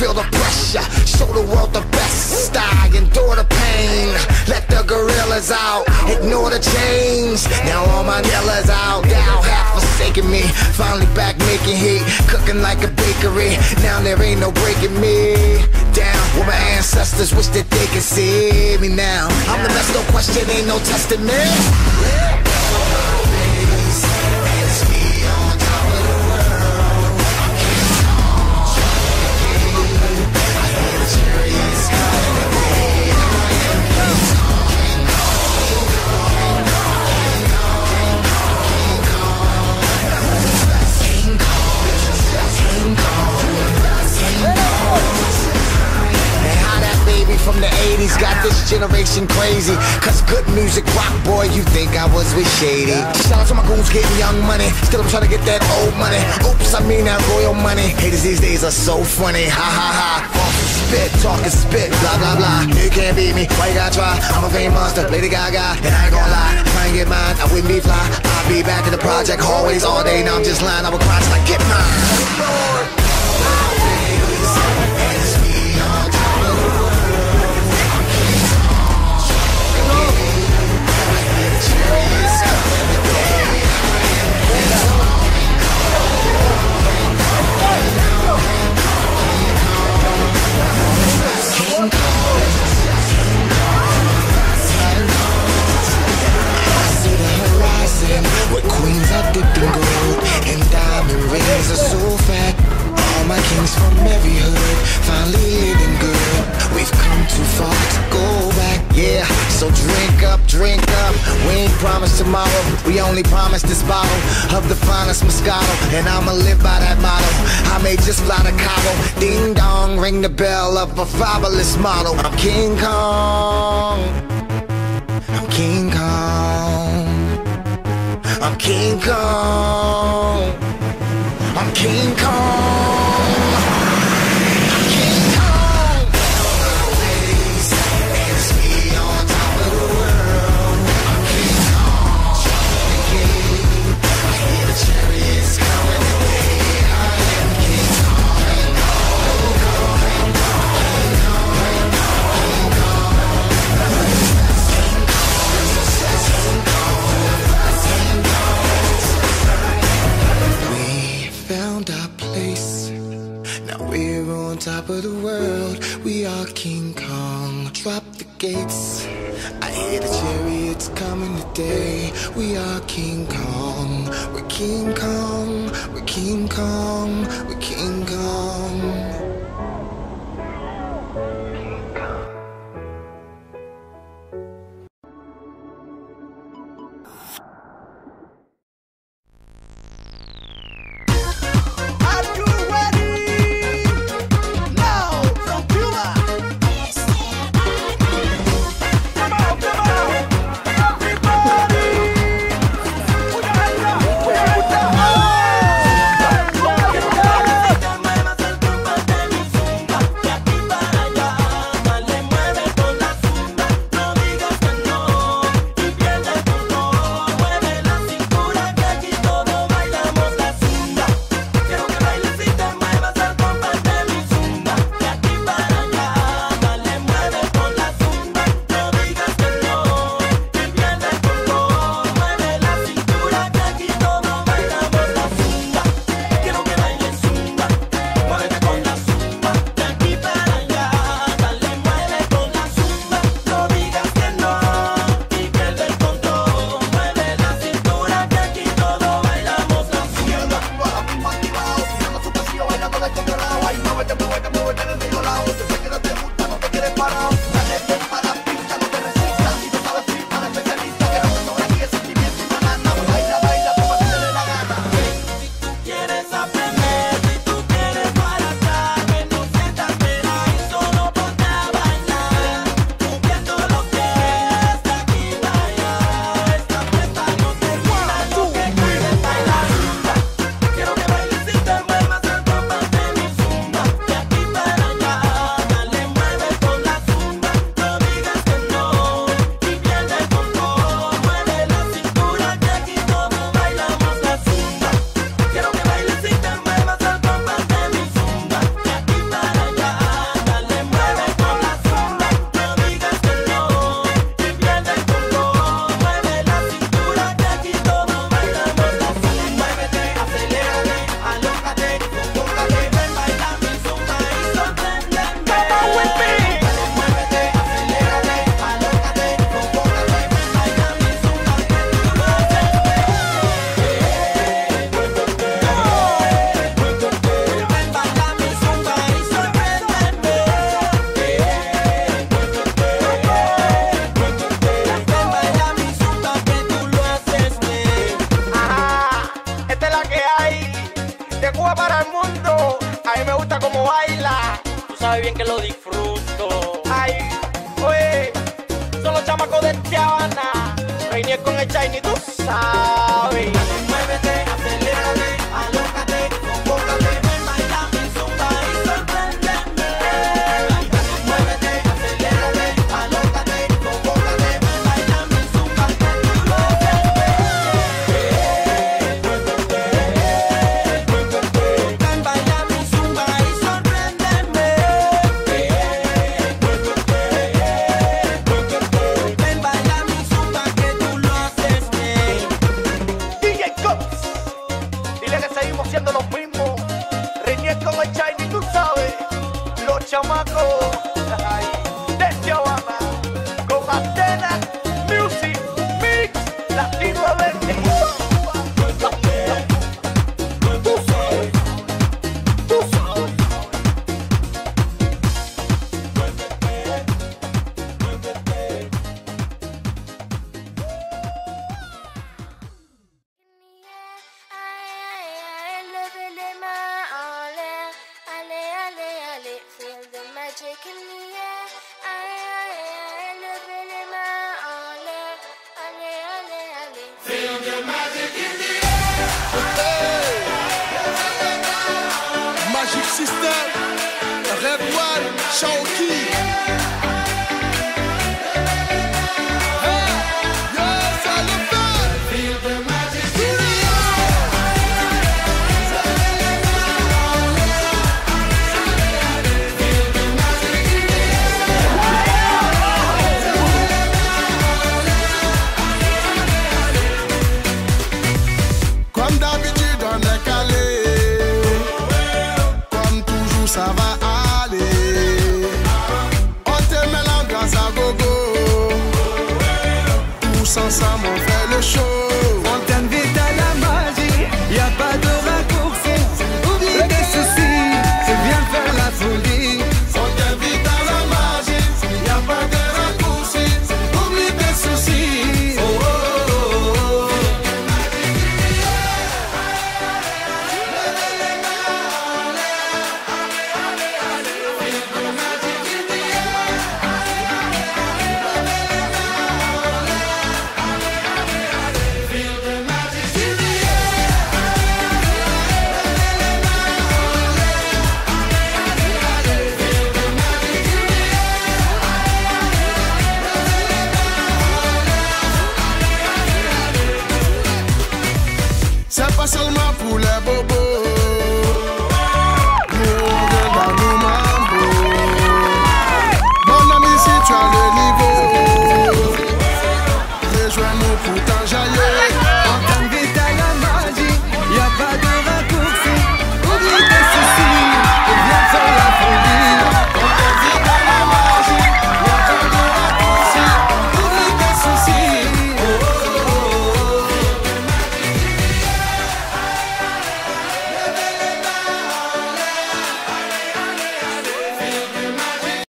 Feel the pressure, show the world the best. I endure the pain, let the gorillas out, ignore the chains. Now all my killers out, thou half forsaken me. Finally back making heat, cooking like a bakery. Now there ain't no breaking me down. Where my ancestors wish that they could see me now. I'm the best, no question, ain't no testing 80s got this generation crazy. Cause good music, rock boy, you think I was with Shady. Shout out to my goons getting young money. Still I'm trying to get that old money. Oops, I mean that royal money. Haters these days are so funny. Ha ha ha. Spit, talking spit, blah blah blah. You can't beat me, why you gotta try? I'm a fame monster, Lady Gaga, and I ain't gonna lie. Try and get mine, I wouldn't be fly. I'll be back in the project hallways all day. Now I'm just lying, I would cry till I get mine. We only promised this bottle Of the finest Moscato And I'ma live by that motto I may just fly to Cabo Ding dong, ring the bell of a fabulous model I'm King Kong I'm King Kong. I'm King Kong. I'm King Kong. Today. We are King Kong. We're King Kong. We're King Kong. We're King Kong. sabe bien que lo disfruto. Ay, oye, son los chamacos de Tiana. Reiné con el Chai, tú sabes. Show ensemble on fait le show. Pas seulement pour les bobos.